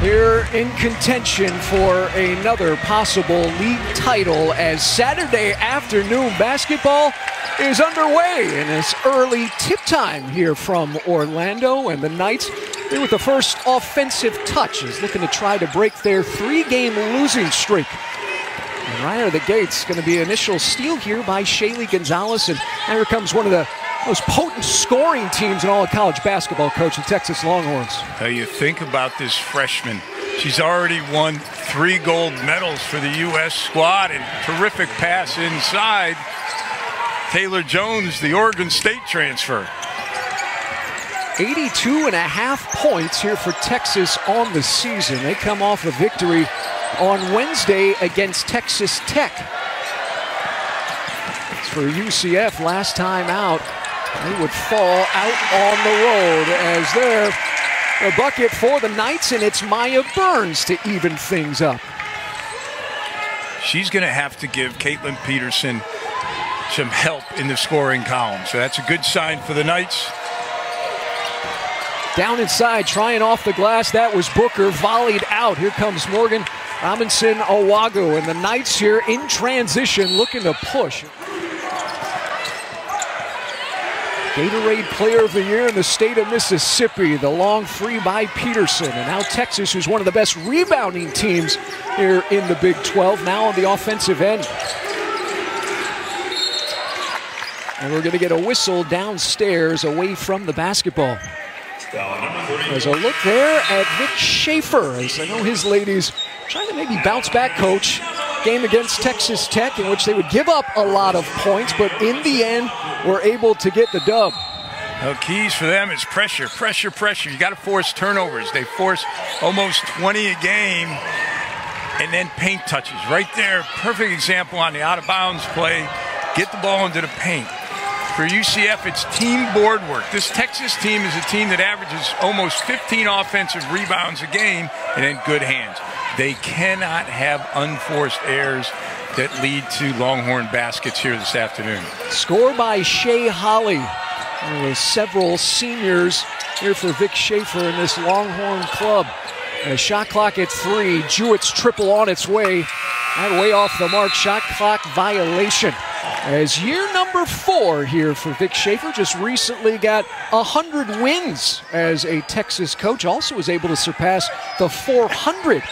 here in contention for another possible league title as Saturday afternoon basketball is underway and it's early tip time here from Orlando and the Knights with the first offensive touch is looking to try to break their three-game losing streak. And right out of the gates, going to be initial steal here by Shaylee Gonzales, and here comes one of the most potent scoring teams in all of college basketball, coach, the Texas Longhorns. Now you think about this freshman. She's already won three gold medals for the U.S. squad and terrific pass inside. Taylor Jones, the Oregon State transfer. 82 and a half points here for Texas on the season. They come off a victory on Wednesday against Texas Tech. It's for UCF last time out. They would fall out on the road as they're a bucket for the Knights, and it's Maya Burns to even things up. She's going to have to give Caitlin Peterson some help in the scoring column. So that's a good sign for the Knights. Down inside, trying off the glass. That was Booker, volleyed out. Here comes Morgan Robinson-Nwagwu, and the Knights here in transition looking to push. Gatorade Player of the Year in the state of Mississippi. The long free by Peterson. And now Texas, who's one of the best rebounding teams here in the Big 12, now on the offensive end. And we're going to get a whistle downstairs away from the basketball. There's a look there at Vic Schaefer, as I know his ladies trying to maybe bounce back, coach. Game against Texas Tech, in which they would give up a lot of points, but in the end, were able to get the dub. Keys for them is pressure, pressure, pressure. You got to force turnovers. They force almost 20 a game, and then paint touches. Right there, perfect example on the out of bounds play. Get the ball into the paint. For UCF, it's team board work. This Texas team is a team that averages almost 15 offensive rebounds a game and in good hands. They cannot have unforced errors that lead to Longhorn baskets here this afternoon. Score by Shay Holle. There were several seniors here for Vic Schaefer in this Longhorn club. A shot clock at three. Jewett's triple on its way. Way off the mark. Shot clock violation. As year number four here for Vic Schaefer, just recently got 100 wins as a Texas coach. Also was able to surpass the 400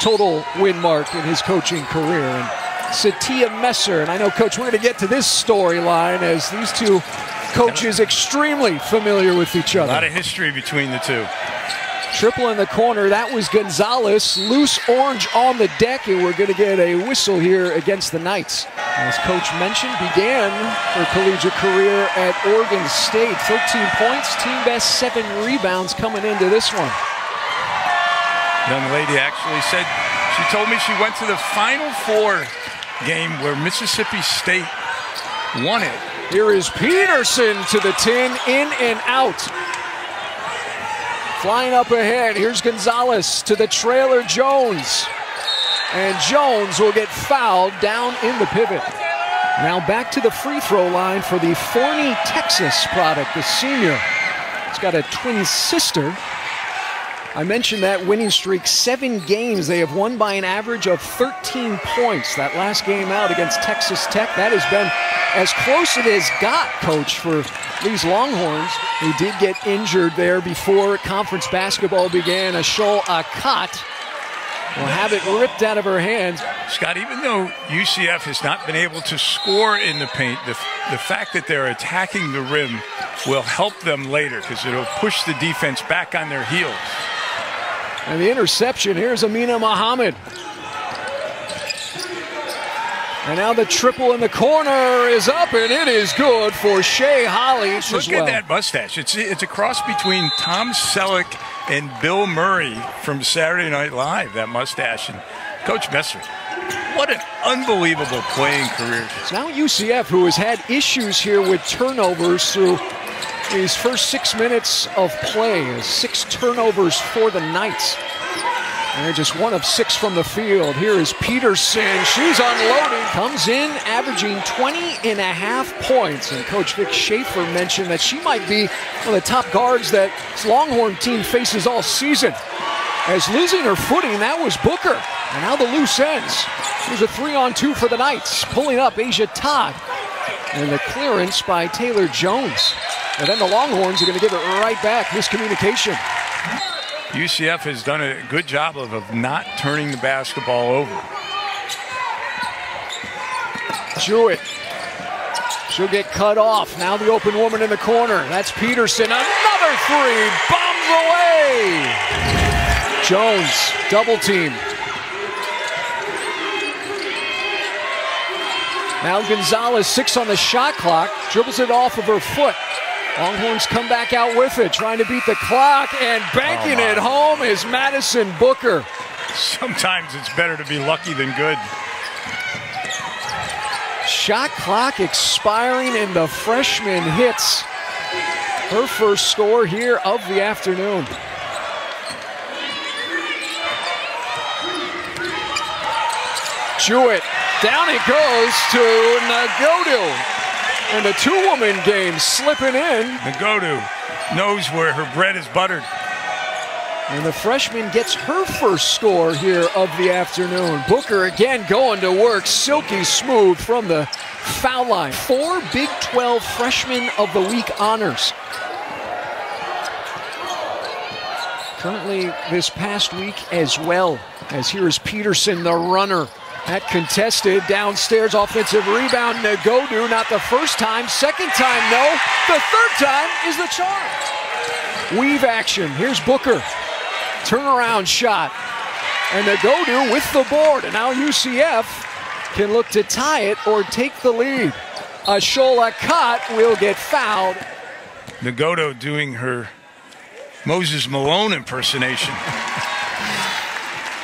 total win mark in his coaching career. And Sytia Messer, and I know, Coach, we're going to get to this storyline as these two coaches extremely familiar with each other. A lot of history between the two. Triple in the corner. That was Gonzales. Loose orange on the deck, and we're going to get a whistle here against the Knights. As Coach mentioned, began her collegiate career at Oregon State. 13 points, team best seven rebounds coming into this one. Young lady actually said, she told me she went to the Final Four game where Mississippi State won it. Here is Peterson to the 10, in and out. Flying up ahead, here's Gonzales to the trailer Jones. And Jones will get fouled down in the pivot. Now back to the free throw line for the Forney, Texas product, the senior. It's got a twin sister. I mentioned that winning streak, seven games. They have won by an average of 13 points. That last game out against Texas Tech, that has been as close it has got, coach, for these Longhorns, who did get injured there before conference basketball began. Achol Akot will have it ripped out of her hands. Scott, even though UCF has not been able to score in the paint, the, the fact that they're attacking the rim will help them later because it'll push the defense back on their heels. And the interception, here's Amina Muhammad. And now the triple in the corner is up, and it is good for Shay Holle Look well. at that mustache. It's, it's a cross between Tom Selleck and Bill Murray from Saturday Night Live, that mustache. And Coach Messer, what an unbelievable playing career. It's now UCF, who has had issues here with turnovers through these first six minutes of play. Six turnovers for the Knights. And they're just one of six from the field. Here is Peterson. She's unloading. Comes in averaging 20 and a half points. And Coach Vic Schaefer mentioned that she might be one of the top guards that Longhorn team faces all season. As losing her footing, that was Booker. And now the loose ends. Here's a three on two for the Knights. Pulling up Asia Todd. And the clearance by Taylor Jones. And then the Longhorns are going to give it right back. Miscommunication. UCF has done a good job of, of not turning the basketball over. Jewett. She'll get cut off. Now the open woman in the corner. That's Peterson. Another three. Bombs away. Jones, double team. Now Gonzales, six on the shot clock, dribbles it off of her foot. Longhorns come back out with it, trying to beat the clock, and banking Oh, it home is Madison Booker. Sometimes it's better to be lucky than good. Shot clock expiring, and the freshman hits her first score here of the afternoon. Jewett, down it goes to Nagodu. And the two-woman game slipping in. Nagodu knows where her bread is buttered. And the freshman gets her first score here of the afternoon. Booker again going to work, silky smooth from the foul line. Four Big 12 Freshman of the Week honors. Currently this past week as well, as here is Peterson, the runner. That contested downstairs offensive rebound. Nagodu, not the first time, second time, no. The third time is the charm. Weave action. Here's Booker. Turnaround shot. And Nagodu with the board. And now UCF can look to tie it or take the lead. Achol Akot will get fouled. Nagoto doing her Moses Malone impersonation.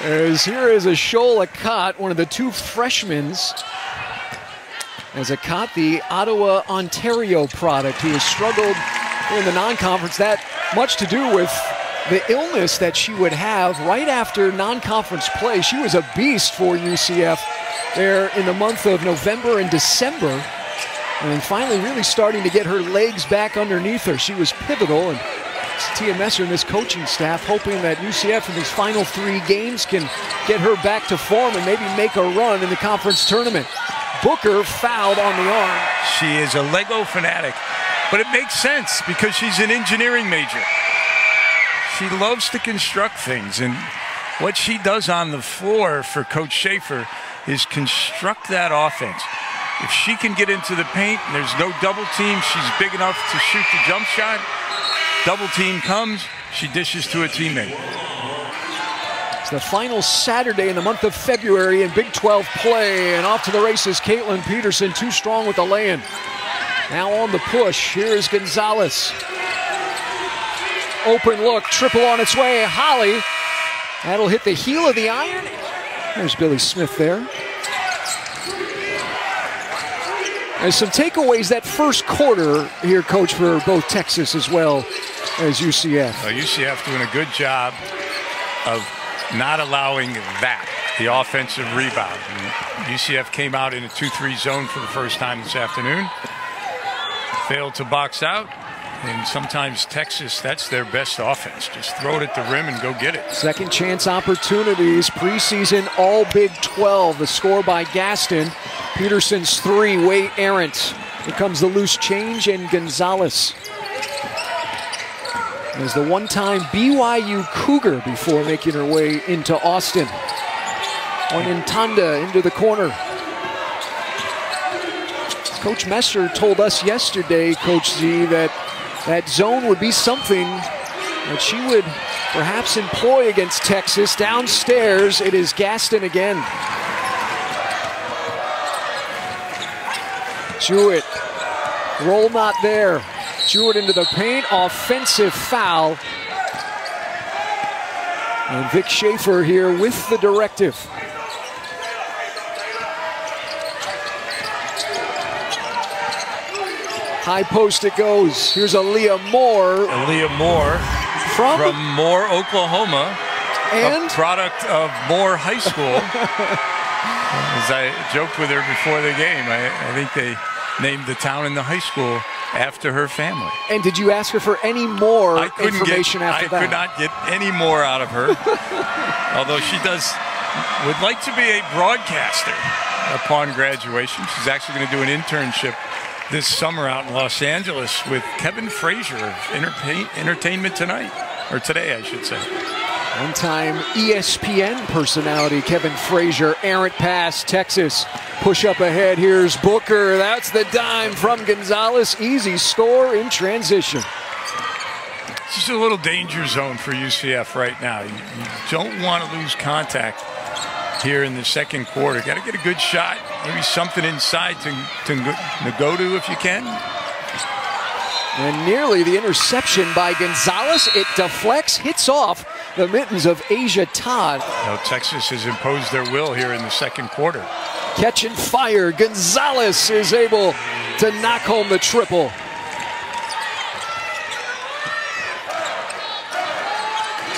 As here is Achol Akot, one of the two freshmen. As a Cott, the Ottawa, Ontario product, who has struggled in the non-conference. That much to do with the illness that she would have right after non-conference play. She was a beast for UCF there in the month of November and December. And finally really starting to get her legs back underneath her. She was pivotal and Messer and this coaching staff hoping that UCF in these final three games can get her back to form and maybe make a run in the conference tournament. Booker fouled on the arm. She is a Lego fanatic, but it makes sense because she's an engineering major. She loves to construct things, and what she does on the floor for Coach Schaefer is construct that offense. If she can get into the paint and there's no double team, she's big enough to shoot the jump shot. Double team comes, she dishes to a teammate. It's the final Saturday in the month of February in Big 12 play. And off to the races, Caitlin Peterson, too strong with the lay-in. Now on the push, here is Gonzales. Open look, triple on its way. Holle, that'll hit the heel of the iron. There's Billy Smith there. And some takeaways that first quarter here, coach, for both Texas as well as UCF. Uh, UCF doing a good job of not allowing that, the offensive rebound. And UCF came out in a 2-3 zone for the first time this afternoon. Failed to box out. And sometimes Texas, that's their best offense. Just throw it at the rim and go get it. Second chance opportunities, preseason all Big 12. The score by Gaston. Peterson's three, way errant. Here comes the loose change and Gonzales. As the one time BYU Cougar before making her way into Austin. Mwenentanda into the corner. Coach Messer told us yesterday, Coach Z, that that zone would be something that she would perhaps employ against Texas. Downstairs, it is Gaston again. Jewett, roll not there. Jewett into the paint, offensive foul. And Vic Schaefer here with the directive. High post it goes. Here's Aaliyah Moore Aaliyah Moore from, from Moore, Oklahoma, and a product of Moore High School. As I joked with her before the game, I, I think they named the town and the high school after her family. And did you ask her for any more I couldn't information get, after I that? could not get any more out of her. Although she does would like to be a broadcaster upon graduation. She's actually going to do an internship this summer out in Los Angeles with Kevin Frazier of Entertain, Entertainment Tonight, or today, I should say. One time ESPN personality Kevin Frazier, errant pass, Texas. Push up ahead. Here's Booker. That's the dime from Gonzales. Easy score in transition. It's just a little danger zone for UCF right now. You, you don't want to lose contact here in the second quarter. Got to get a good shot, maybe something inside to, to, to go to if you can. And nearly the interception by Gonzales. It deflects, hits off the mittens of Asia Todd. Now, Texas has imposed their will here in the second quarter. Catch and fire. Gonzales is able to knock home the triple.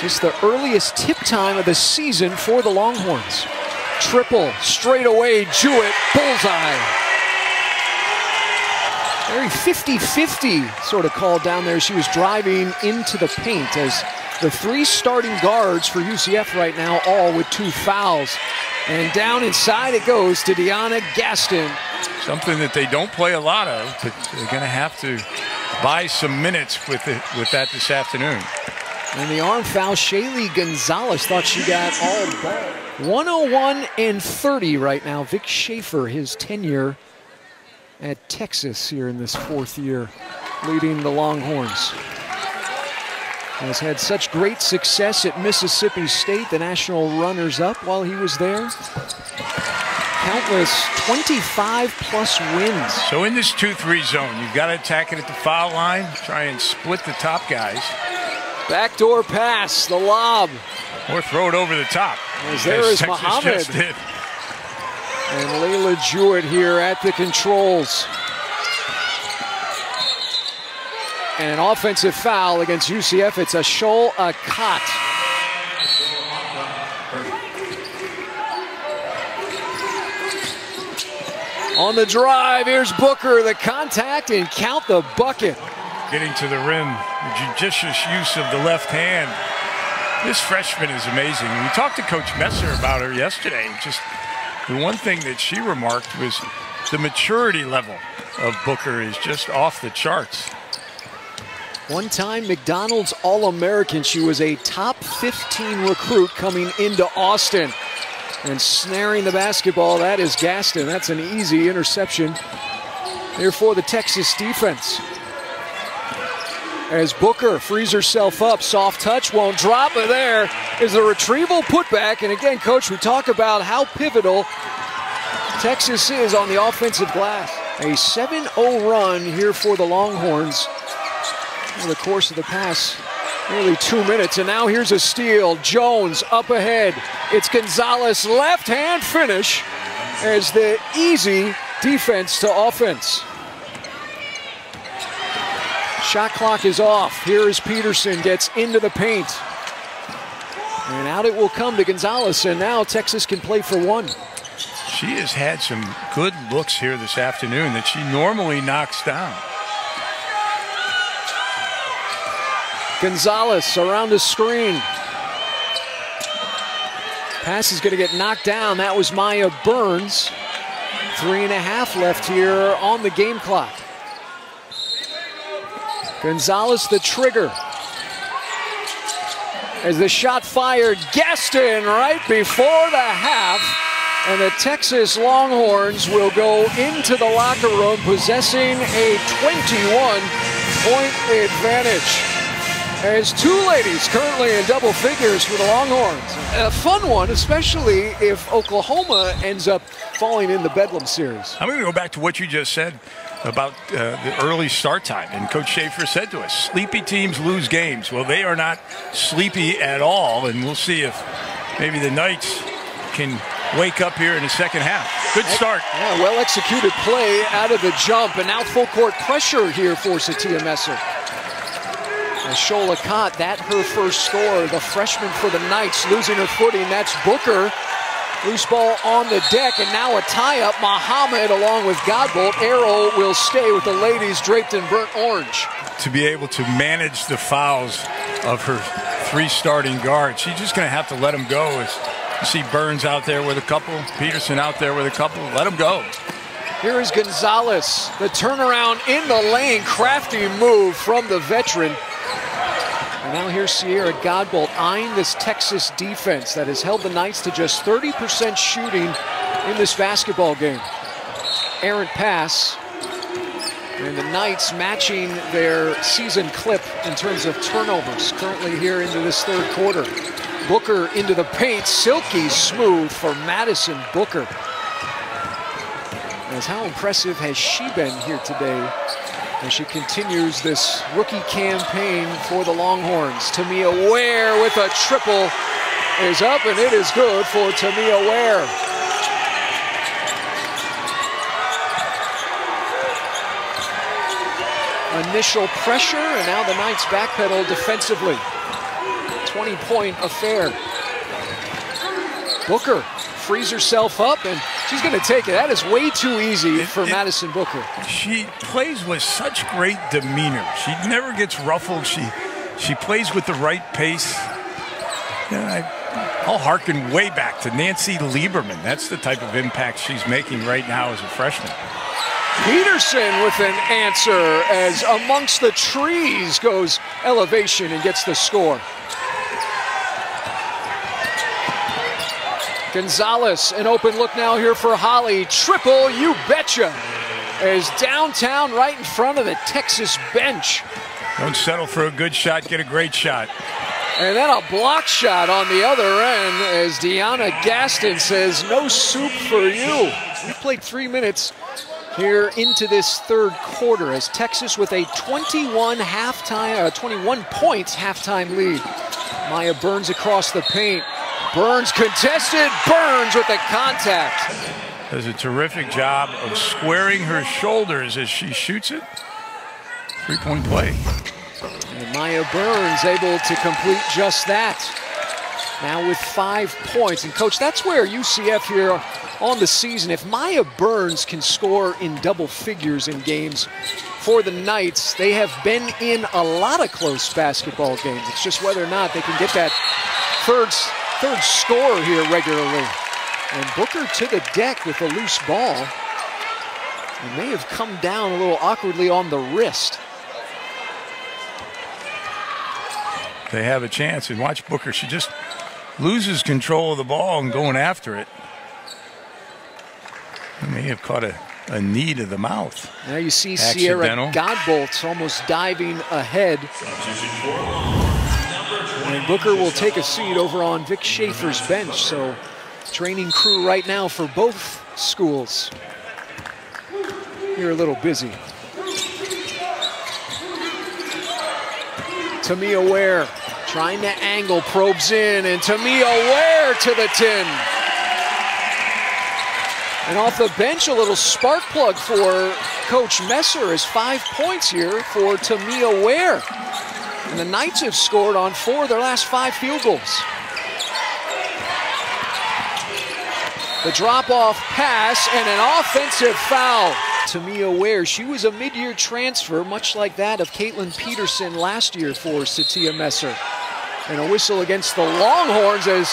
Just the earliest tip time of the season for the Longhorns. Triple, straight away, Jewett, bullseye. Very 50-50 sort of call down there. She was driving into the paint as the three starting guards for UCF right now, all with two fouls. And down inside it goes to DeYona Gaston. Something that they don't play a lot of, but they're going to have to buy some minutes with it, with that this afternoon. And the arm foul, Shaylee Gonzales thought she got all ball. 101 and 30 right now. Vic Schaefer, his tenure at Texas here in this fourth year, leading the Longhorns. Has had such great success at Mississippi State, the national runners-up while he was there. Countless 25 plus wins. So in this 2-3 zone, you've got to attack it at the foul line, try and split the top guys. Backdoor pass, the lob. Or throw it over the top. As there is Texas Muhammad. And Layla Jewett here at the controls. And an offensive foul against UCF. It's Achol Akot. On the drive, here's Booker, the contact, and count the bucket. Getting to the rim, judicious use of the left hand. This freshman is amazing. We talked to Coach Messer about her yesterday. Just the one thing that she remarked was the maturity level of Booker is just off the charts. One time McDonald's All American. She was a top 15 recruit coming into Austin. And snaring the basketball, that is Gaston. That's an easy interception here for the Texas defense. As Booker frees herself up, soft touch won't drop, but there is a retrieval putback. And again, coach, we talk about how pivotal Texas is on the offensive glass. A 7-0 run here for the Longhorns over the course of the past nearly two minutes. And now here's a steal. Jones up ahead. It's Gonzales left hand finish as the easy defense to offense. Shot clock is off. Here is Peterson, gets into the paint. And out it will come to Gonzales, and now Texas can play for one. She has had some good looks here this afternoon that she normally knocks down. Gonzales around the screen. Pass is going to get knocked down. That was Maya Burns. Three and a half left here on the game clock. Gonzales the trigger. As the shot fired, Gaston right before the half. And the Texas Longhorns will go into the locker room possessing a 21 point advantage. As two ladies currently in double figures for the Longhorns. A fun one, especially if Oklahoma ends up falling in the Bedlam series. I'm going to go back to what you just said about uh, the early start time. And Coach Schaefer said to us, sleepy teams lose games. Well, they are not sleepy at all. And we'll see if maybe the Knights can wake up here in the second half. Good start. Yeah, well executed play out of the jump. And now full court pressure here for Sytia Messer. Shola Kott, that her first score, the freshman for the Knights, losing her footing. That's Booker. Loose ball on the deck, and now a tie-up. Muhammad, along with Godbolt. Arrow will stay with the ladies draped in burnt orange. To be able to manage the fouls of her three starting guards, she's just going to have to let them go. As you see Burns out there with a couple, Peterson out there with a couple. Let them go. Here is Gonzales. The turnaround in the lane. Crafty move from the veteran. Now here's Sierra Godbolt eyeing this Texas defense that has held the Knights to just 30% shooting in this basketball game. Errant pass. And the Knights matching their season clip in terms of turnovers currently here into this third quarter. Booker into the paint, silky smooth for Madison Booker. As how impressive has she been here today as she continues this rookie campaign for the Longhorns. Tamia Ware with a triple is up, and it is good for Tamia Ware. Initial pressure, and now the Knights backpedal defensively. 20-point affair. Booker frees herself up, and she's going to take it. That is way too easy it, for it, Madison Booker. She plays with such great demeanor. She never gets ruffled. She she plays with the right pace. I, I'll harken way back to Nancy Lieberman. That's the type of impact she's making right now as a freshman. Peterson with an answer as amongst the trees goes elevation and gets the score. Gonzales, an open look now here for Holle. Triple, you betcha. As downtown right in front of the Texas bench. Don't settle for a good shot, get a great shot. And then a block shot on the other end as DeYona Gaston says, no soup for you. We played three minutes here into this third quarter as Texas with a 21 halftime, uh, 21 points halftime lead. Maya Burns across the paint. Burns contested. Burns with the contact. Does a terrific job of squaring her shoulders as she shoots it. Three-point play. And Maya Burns able to complete just that. Now with five points. And coach, that's where UCF here on the season, if Maya Burns can score in double figures in games for the Knights, they have been in a lot of close basketball games. It's just whether or not they can get that third third scorer here regularly. And Booker to the deck with a loose ball. It may have come down a little awkwardly on the wrist. They have a chance. And watch Booker. She just loses control of the ball and going after it. They may have caught a, a knee to the mouth. Now you see Sierra Godbolt almost diving ahead. And Booker will take a seat over on Vic Schaefer's bench. So training crew right now for both schools. You're a little busy. Tamia Ware trying to angle, probes in, and Tamia Ware to the tin. And off the bench, a little spark plug for Coach Messer is five points here for Tamia Ware. And the Knights have scored on four of their last five field goals. The drop-off pass and an offensive foul. Tamia Ware, she was a mid-year transfer, much like that of Caitlin Peterson last year for Sytia Messer. And a whistle against the Longhorns as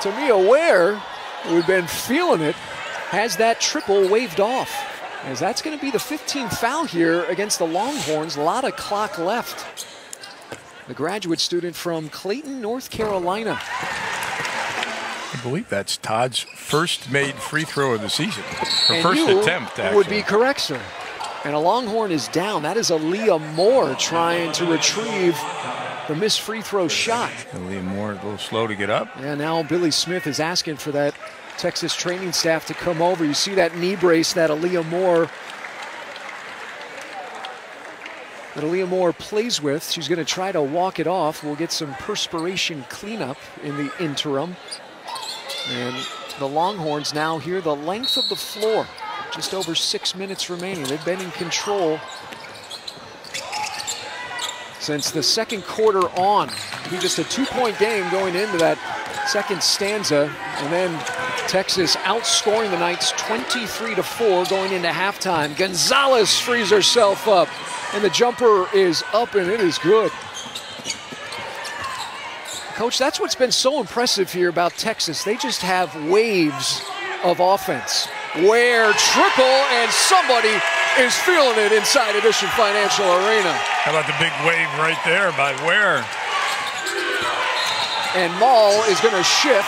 Tamia Ware, who'd been feeling it, has that triple waved off. As that's going to be the 15th foul here against the Longhorns. A lot of clock left the graduate student from Clayton, North Carolina. I believe that's Todd's first made free throw of the season. Her and first attempt, actually. would be correct, sir. And a Longhorn is down. That is Aaliyah Moore trying to retrieve the missed free throw shot. Aaliyah Moore a little slow to get up. Yeah, now Billy Smith is asking for that Texas training staff to come over. You see that knee brace that Aaliyah Moore that Aaliyah Moore plays with. She's going to try to walk it off. We'll get some perspiration cleanup in the interim. And the Longhorns now here the length of the floor. Just over six minutes remaining. They've been in control since the second quarter on. Be just a two-point game going into that second stanza, and then Texas outscoring the Knights 23 to 4 going into halftime. Gonzales frees herself up, and the jumper is up, and it is good. Coach, that's what's been so impressive here about Texas. They just have waves of offense. Ware triple, and somebody is feeling it inside Addition Financial Arena. How about the big wave right there by Ware? And Maul is going to shift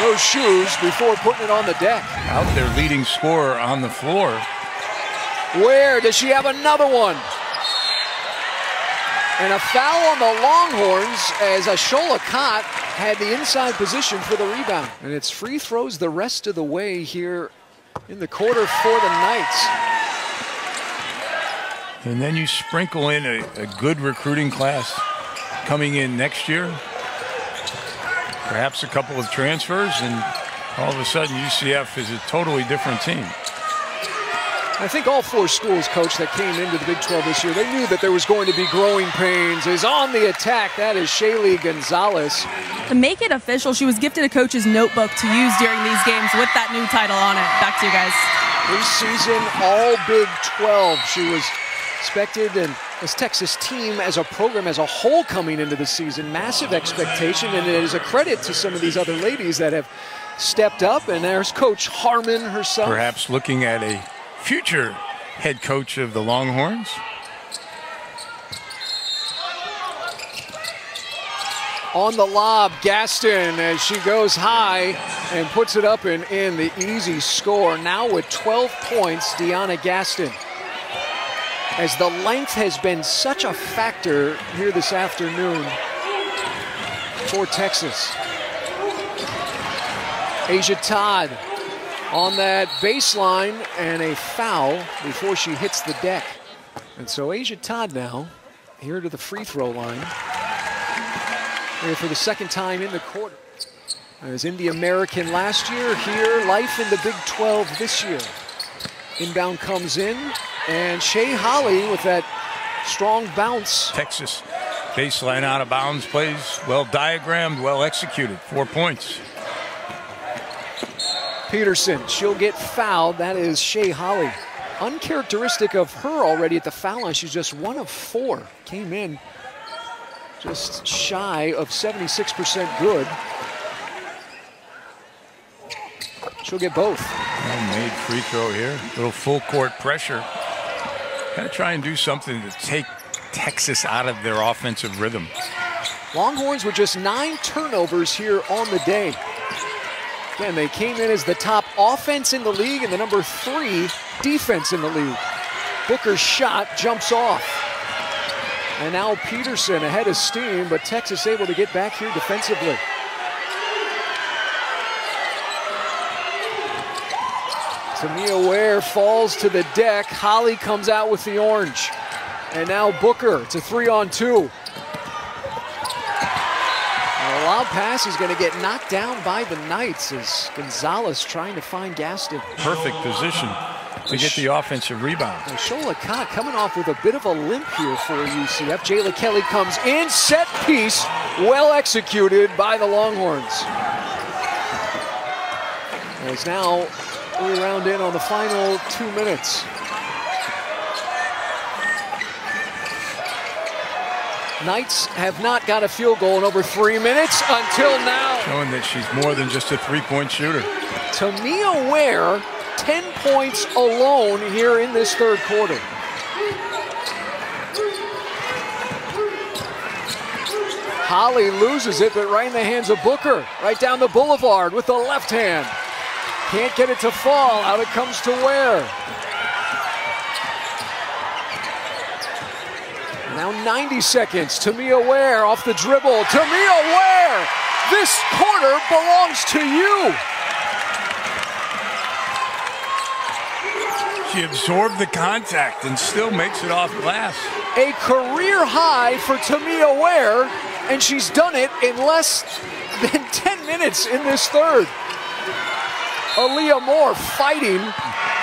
those shoes before putting it on the deck. Out there leading scorer on the floor. Where does she have another one? And a foul on the Longhorns as Achol Akot had the inside position for the rebound. And it's free throws the rest of the way here in the quarter for the Knights. And then you sprinkle in a, a good recruiting class coming in next year. Perhaps a couple of transfers, and all of a sudden UCF is a totally different team. I think all four schools, coach, that came into the Big 12 this year, they knew that there was going to be growing pains. Is on the attack. That is Shaylee Gonzales. To make it official, she was gifted a coach's notebook to use during these games with that new title on it. Back to you guys. Preseason All Big 12. She was expected and this Texas team as a program as a whole coming into the season, massive expectation, and it is a credit to some of these other ladies that have stepped up. And there's Coach Harmon herself. Perhaps looking at a future head coach of the Longhorns. On the lob, Gaston as she goes high and puts it up and in the easy score. Now with 12 points, DeYona Gaston. As the length has been such a factor here this afternoon for Texas. Asia Todd on that baseline and a foul before she hits the deck. And so Asia Todd now here to the free throw line. Here for the second time in the quarter. As Indy American last year, here, life in the Big 12 this year. Inbound comes in, and Shay Holle with that strong bounce. Texas baseline out of bounds plays well diagrammed, well executed. Four points. Peterson, she'll get fouled. That is Shay Holle. Uncharacteristic of her already at the foul line. She's just one of four. Came in just shy of 76% good. She'll get both. Well made free throw here. Little full court pressure. Got to try and do something to take Texas out of their offensive rhythm. Longhorns with just nine turnovers here on the day. Again, they came in as the top offense in the league and the number three defense in the league. Booker's shot jumps off. And now Peterson ahead of steam, but Texas able to get back here defensively. Tamia Ware falls to the deck. Holle comes out with the orange. And now Booker. It's a three on two. Lob pass is going to get knocked down by the Knights as Gonzales trying to find Gaston. Perfect position to get the offensive rebound. Shola Kott coming off with a bit of a limp here for UCF. Jayla Kelly comes in, set piece, well executed by the Longhorns. As now we round in on the final two minutes. Knights have not got a field goal in over three minutes until now. Showing that she's more than just a three-point shooter. Tamia Ware, 10 points alone here in this third quarter. Holle loses it, but right in the hands of Booker. Right down the boulevard with the left hand. Can't get it to fall. Out it comes to Ware. Now 90 seconds. Tamia Ware off the dribble. Tamia Ware! This quarter belongs to you. She absorbed the contact and still makes it off glass. A career high for Tamia Ware, and she's done it in less than 10 minutes in this third. Aaliyah Moore fighting.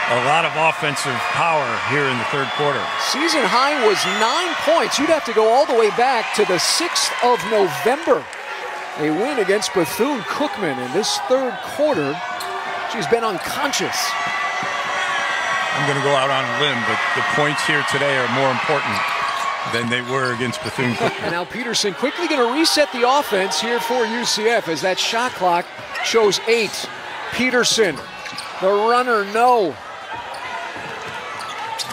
A lot of offensive power here in the third quarter. Season high was nine points. You'd have to go all the way back to the 6th of November a win against Bethune Cookman in this third quarter. She's been unconscious. I'm going to go out on a limb, but the points here today are more important than they were against Bethune Cookman. and now Peterson quickly going to reset the offense here for UCF as that shot clock shows eight. Peterson, the runner, no.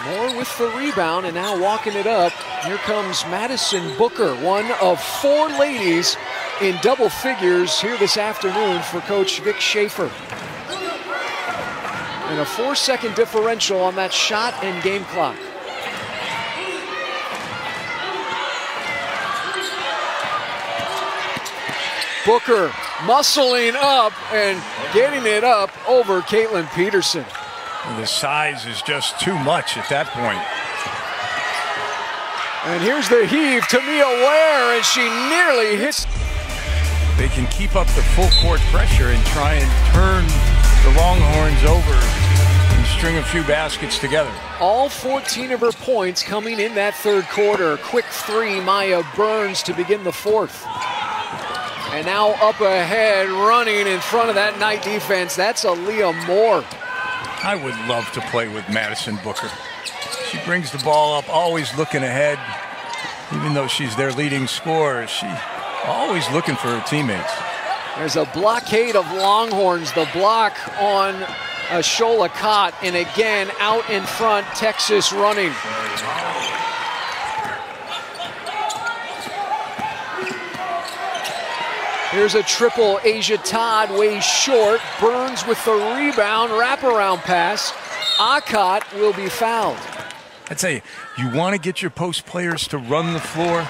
Moore with the rebound and now walking it up. Here comes Madison Booker, one of four ladies in double figures here this afternoon for Coach Vic Schaefer. And a four second differential on that shot and game clock. Booker muscling up and getting it up over Caitlin Peterson. The size is just too much at that point. And here's the heave to Mia Ware, and she nearly hits. They can keep up the full court pressure and try and turn the Longhorns over and string a few baskets together. All 14 of her points coming in that third quarter. Quick three, Maya Burns to begin the fourth. And now up ahead, running in front of that night defense. That's Aaliyah Moore. I would love to play with Madison Booker. She brings the ball up, always looking ahead. Even though she's their leading scorer, she always looking for her teammates. There's a blockade of Longhorns. The block on Achol Akot, and again out in front, Texas running. Here's a triple. Asia Todd way short. Burns with the rebound. Wraparound pass. Akot will be fouled. I'd say you want to get your post players to run the floor.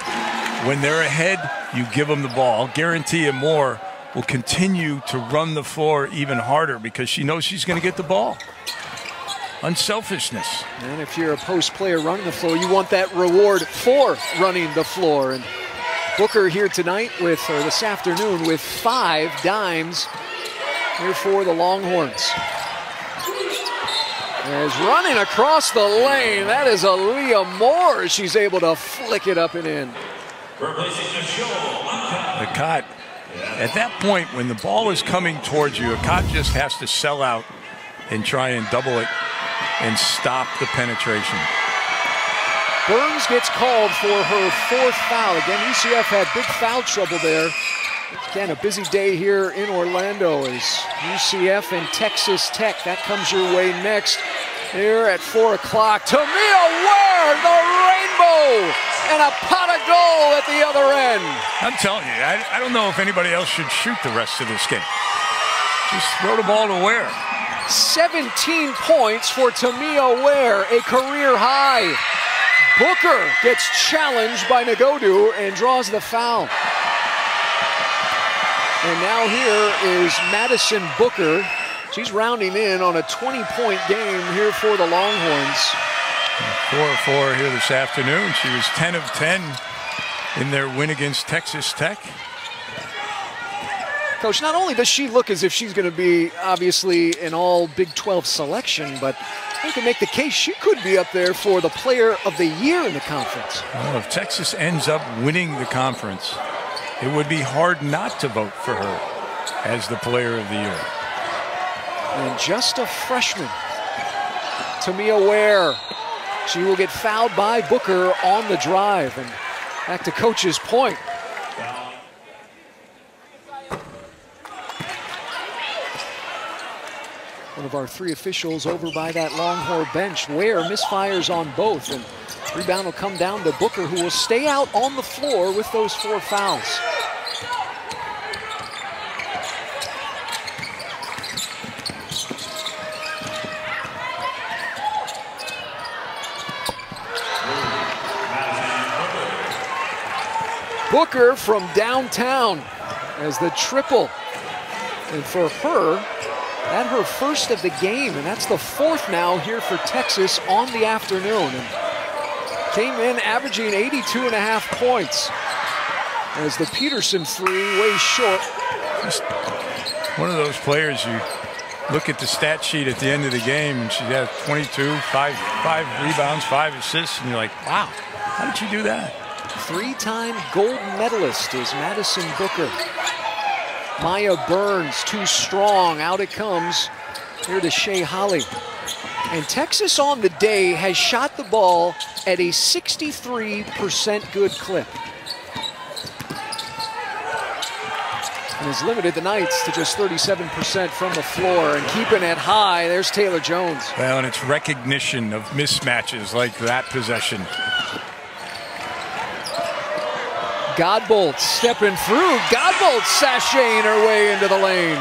When they're ahead, you give them the ball. Guarantee and Moore will continue to run the floor even harder because she knows she's going to get the ball. Unselfishness. And if you're a post player running the floor, you want that reward for running the floor. And Booker here tonight with, or this afternoon, with five dimes here for the Longhorns. As running across the lane, that is Aaliyah Moore. She's able to flick it up and in. The cut. At that point, when the ball is coming towards you, a cot just has to sell out and try and double it and stop the penetration. Burns gets called for her fourth foul. Again, UCF had big foul trouble there. Again, a busy day here in Orlando as UCF and Texas Tech. That comes your way next here at 4 o'clock. Tamia Ware, the rainbow, and a pot of gold at the other end. I'm telling you, I, I don't know if anybody else should shoot the rest of this game. Just throw the ball to Ware. 17 points for Tamia Ware, a career high. Booker gets challenged by Nagodu and draws the foul. And now here is Madison Booker. She's rounding in on a 20-point game here for the Longhorns. 4-4 here this afternoon. She was 10 of 10 in their win against Texas Tech. Coach, not only does she look as if she's going to be obviously an all Big 12 selection, but I can make the case she could be up there for the player of the year in the conference. Well, if Texas ends up winning the conference, it would be hard not to vote for her as the player of the year. And just a freshman, Tamia Ware. She will get fouled by Booker on the drive. And back to coach's point. One of our three officials over by that Longhorn bench. Ware misfires on both. And rebound will come down to Booker, who will stay out on the floor with those four fouls. Booker from downtown as the triple. And for her, that her first of the game, and that's the fourth now here for Texas on the afternoon. And came in averaging 82 and a half points as the Peterson three way short. Just one of those players you look at the stat sheet at the end of the game and she has 22, five, five rebounds, five assists, and you're like, wow, how did you do that? Three-time gold medalist is Madison Booker. Maya Burns, too strong. Out it comes. Here to Shay Holle. And Texas on the day has shot the ball at a 63% good clip. And has limited the Knights to just 37% from the floor and keeping it high. There's Taylor Jones. Well, and it's recognition of mismatches like that possession. Godbolt stepping through. Godbolt sashaying her way into the lane.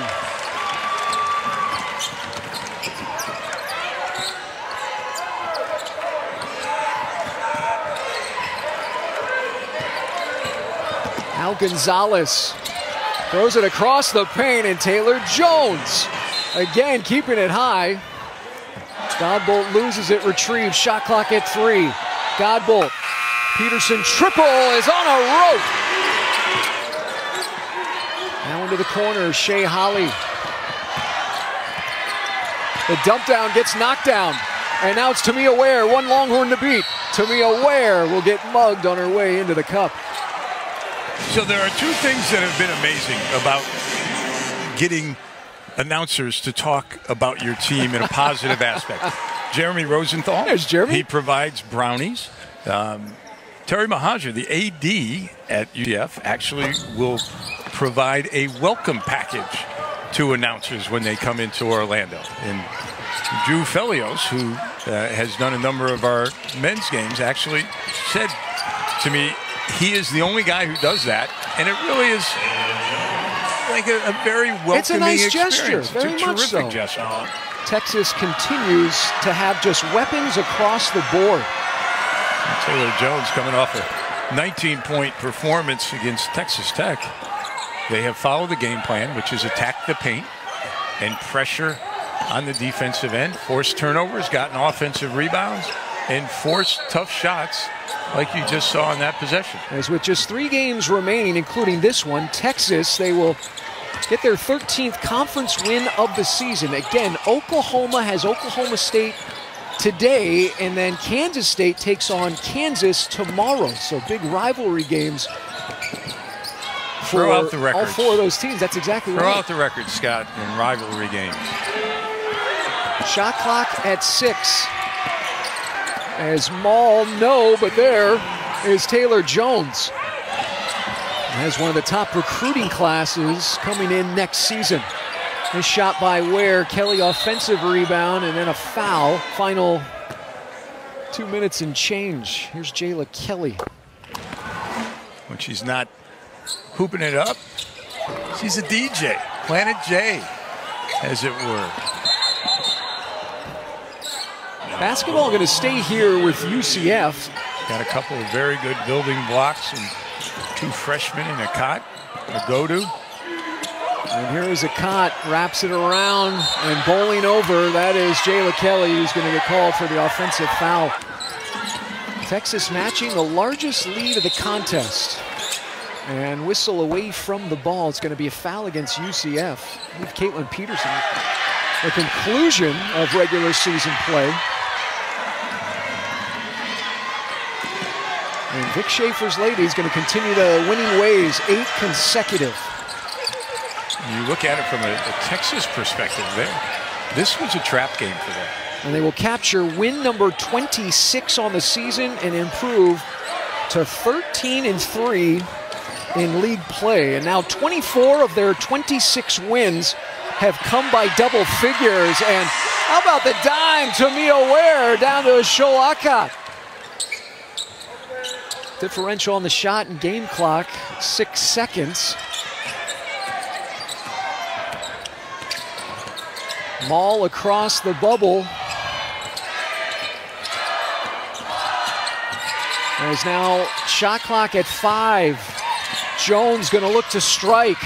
Now Gonzales throws it across the paint, and Taylor Jones again keeping it high. Godbolt loses it, retrieves, shot clock at three. Godbolt, Peterson triple is on a rope. Now into the corner, Shay Holle. The dump down gets knocked down. And now it's Tamia Ware, one Longhorn to beat. Tamia Ware will get mugged on her way into the cup. So there are two things that have been amazing about getting announcers to talk about your team in a positive aspect. Jeremy Rosenthal. There's Jeremy. He provides brownies. Um, Terry Mohajir, the AD at UCF, actually will provide a welcome package to announcers when they come into Orlando. And Drew Felios, who uh, has done a number of our men's games, actually said to me, he is the only guy who does that, and it really is like a, a very welcoming It's a nice experience. gesture, very it's a much terrific so. gesture. Texas continues to have just weapons across the board. Taylor Jones coming off a 19-point performance against Texas Tech. They have followed the game plan, which is attack the paint and pressure on the defensive end, force turnovers, gotten offensive rebounds, and force tough shots like you just saw in that possession. As with just three games remaining, including this one, Texas, they will get their 13th conference win of the season. Again, Oklahoma has Oklahoma State today, and then Kansas State takes on Kansas tomorrow. So big rivalry games for Throw out the all four of those teams. That's exactly Throw right. out the record, Scott, in rivalry games. Shot clock at six. As Maul, no, but there is Taylor Jones. Has one of the top recruiting classes coming in next season. This shot by Ware, Kelly offensive rebound, and then a foul. Final two minutes and change. Here's Jayla Kelly. When she's not hooping it up, she's a DJ. Planet J, as it were. Basketball going to stay here with UCF. Got a couple of very good building blocks and two freshmen in Akot, a go-to. And here is Akot, wraps it around and bowling over. That is Jayla Kelly who's going to get called for the offensive foul. Texas matching the largest lead of the contest. And whistle away from the ball. It's going to be a foul against UCF. With Kaitlin Peterson. The conclusion of regular season play. And Vic Schaefer's Lady is going to continue the winning ways, eight consecutive. You look at it from a, a Texas perspective there. This was a trap game for them. And they will capture win number 26 on the season and improve to 13 and 3 in league play. And now 24 of their 26 wins have come by double figures. And how about the dime to Mia Ware down to Sholaka? Differential on the shot and game clock, six seconds. Maul across the bubble. There's now shot clock at five. Jones going to look to strike.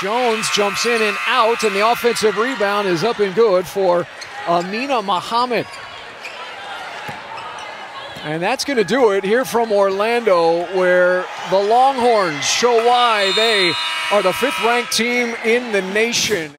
Jones jumps in and out, and the offensive rebound is up and good for Amina Muhammad. And that's going to do it here from Orlando, where the Longhorns show why they are the fifth ranked team in the nation.